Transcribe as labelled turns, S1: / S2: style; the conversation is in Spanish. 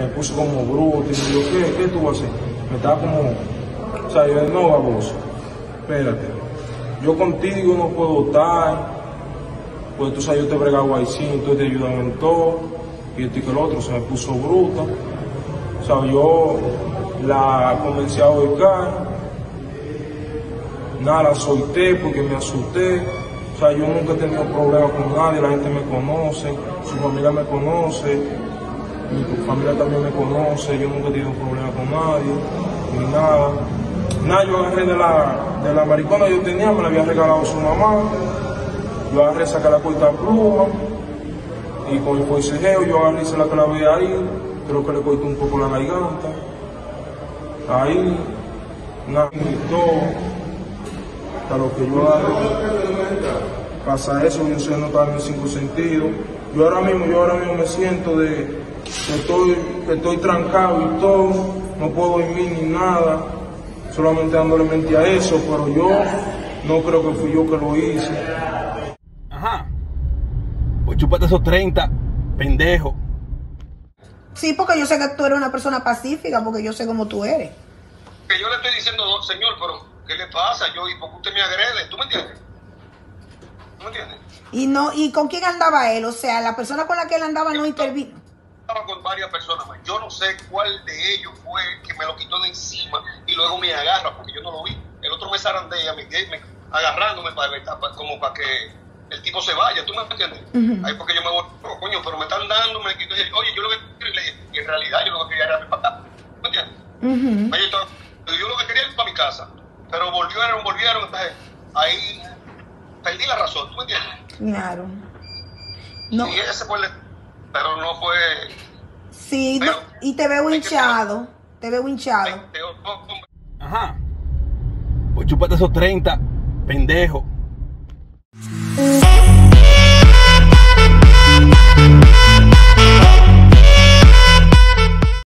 S1: me puso como bruto y me dijo, ¿qué, qué tú vas a hacer? Me estaba como, o sea, yo no, baboso, espérate, yo contigo no puedo estar, pues tú sabes, yo te bregaba sí, tú te ayudan en todo, y esto y que el otro, se me puso bruta, o sea, yo la convencí a ubicar, nada, la solté porque me asusté, o sea, yo nunca he tenido problemas con nadie, la gente me conoce, su familia me conoce, mi familia también me conoce, yo nunca he tenido problemas con nadie, ni nada. Nada, yo agarré de la, de la maricona que yo tenía, me la había regalado su mamá, yo agarré, saqué la cuenta pluma, y con el forcejeo yo agarré y se la clavé ahí, creo que le corté un poco la garganta, ahí, nada, todo, hasta lo que yo agarré, pasa eso, yo sé no estar en cinco sentidos, yo ahora mismo, yo ahora mismo me siento de estoy, que estoy trancado y todo, no puedo dormir ni nada, solamente dándole mente a eso, pero yo no creo que fui yo que lo hice.
S2: Ajá. Pues chúpate esos 30, pendejo.
S3: Sí, porque yo sé que tú eres una persona pacífica, porque yo sé cómo tú eres.
S4: Que yo le estoy diciendo, "No, señor, pero ¿qué le pasa? Yo, ¿y por qué usted me agrede? ¿Tú me entiendes? ¿Tú me entiendes?
S3: Y no, ¿y con quién andaba él? O sea, la persona con la que él andaba no intervino.
S4: Estaba con varias personas más. Yo no sé cuál de ellos fue que me lo quitó de encima y luego me agarra, porque yo no lo vi. El otro me zarandea, me, me, agarrándome para, para, como para que el tipo se vaya, ¿tú me entiendes? Ahí porque yo me voy, oh, coño, pero me están dando, me quito. Oye, yo lo que quiero, y le dije, y en realidad yo lo que quería era acá, ¿me entiendes? Oye, yo lo que quería era ir para mi casa, pero volvieron, volvieron, entonces ahí perdí la razón, ¿tú me entiendes?
S3: Claro. No.
S4: Y ese fue el, pero no fue.
S3: Sí, no, y te veo hinchado. Te veo hinchado.
S2: Ajá. Pues chúpate esos 30, pendejo.